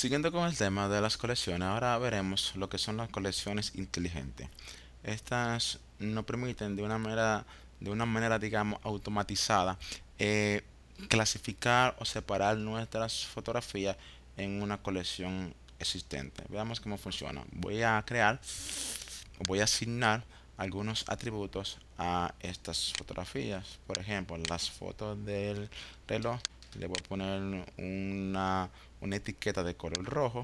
Siguiendo con el tema de las colecciones, ahora veremos lo que son las colecciones inteligentes. Estas nos permiten de una manera, de una manera digamos, automatizada eh, clasificar o separar nuestras fotografías en una colección existente. Veamos cómo funciona. Voy a crear, voy a asignar algunos atributos a estas fotografías. Por ejemplo, las fotos del reloj le voy a poner una, una etiqueta de color rojo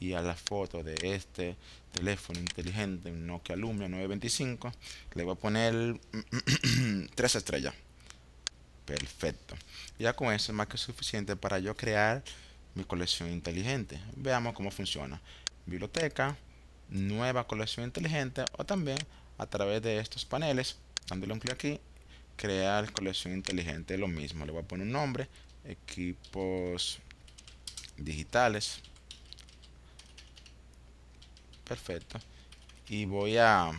y a la foto de este teléfono inteligente, Nokia Lumia 925, le voy a poner tres estrellas. Perfecto. Ya con eso es más que suficiente para yo crear mi colección inteligente. Veamos cómo funciona. Biblioteca, nueva colección inteligente o también a través de estos paneles, dándole un clic aquí, crear colección inteligente. Lo mismo, le voy a poner un nombre, equipos digitales. Perfecto. Y voy a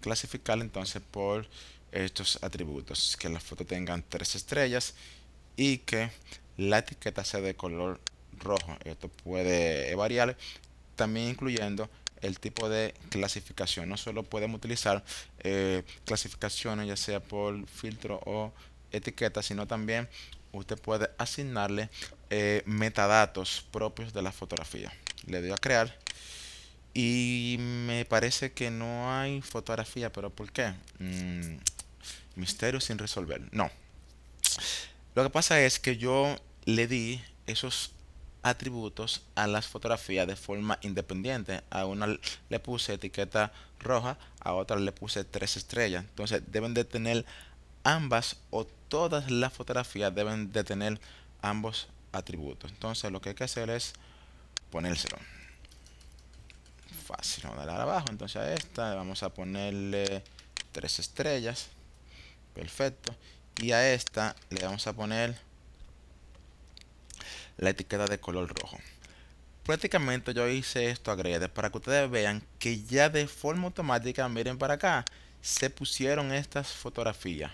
clasificar entonces por estos atributos. Que la foto tengan tres estrellas y que la etiqueta sea de color rojo. Esto puede variar también incluyendo el tipo de clasificación. No solo podemos utilizar eh, clasificaciones ya sea por filtro o etiqueta, sino también usted puede asignarle eh, metadatos propios de la fotografía. Le doy a crear y me parece que no hay fotografía, pero ¿por qué? Mm, misterio sin resolver. No. Lo que pasa es que yo le di esos atributos a las fotografías de forma independiente. A una le puse etiqueta roja, a otra le puse tres estrellas. Entonces deben de tener ambas o todas las fotografías deben de tener ambos atributos. Entonces lo que hay que hacer es ponérselo. Fácil, vamos a darle abajo. Entonces a esta vamos a ponerle tres estrellas. Perfecto. Y a esta le vamos a poner la etiqueta de color rojo. Prácticamente yo hice esto agrede para que ustedes vean que ya de forma automática, miren para acá, se pusieron estas fotografías.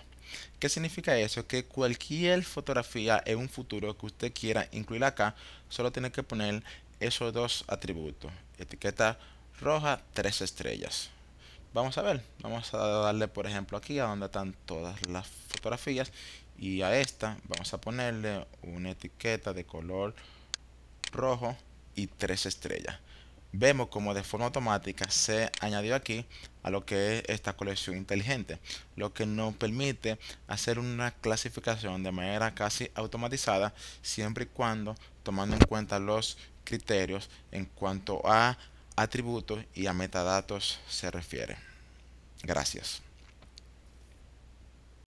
¿Qué significa eso? Que cualquier fotografía en un futuro que usted quiera incluir acá, solo tiene que poner esos dos atributos. Etiqueta roja, tres estrellas. Vamos a ver, vamos a darle por ejemplo aquí a donde están todas las fotografías y a esta vamos a ponerle una etiqueta de color rojo y tres estrellas vemos como de forma automática se añadió aquí a lo que es esta colección inteligente lo que nos permite hacer una clasificación de manera casi automatizada siempre y cuando tomando en cuenta los criterios en cuanto a atributos y a metadatos se refiere. Gracias